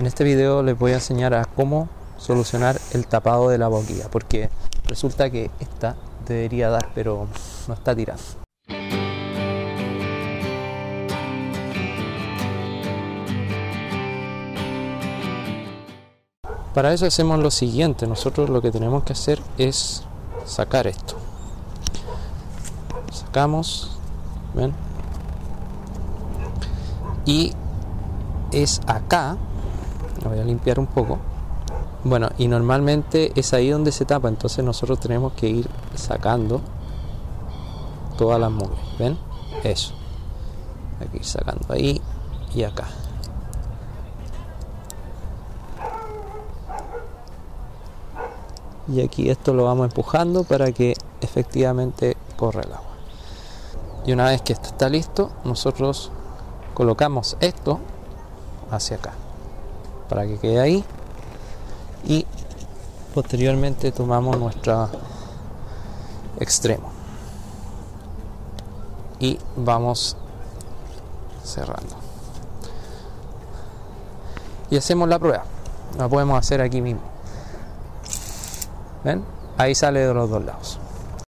En este video les voy a enseñar a cómo solucionar el tapado de la boquilla, porque resulta que esta debería dar, pero no está tirando. Para eso hacemos lo siguiente, nosotros lo que tenemos que hacer es sacar esto. Sacamos, ¿ven? Y es acá, voy a limpiar un poco. Bueno, y normalmente es ahí donde se tapa, entonces nosotros tenemos que ir sacando todas las mugres, ¿ven? Eso. Hay que ir sacando ahí y acá. y aquí esto lo vamos empujando para que efectivamente corra el agua y una vez que esto está listo nosotros colocamos esto hacia acá para que quede ahí. Y posteriormente tomamos nuestro extremo. Y vamos cerrando. Y hacemos la prueba. La podemos hacer aquí mismo. ¿Ven? Ahí sale de los dos lados.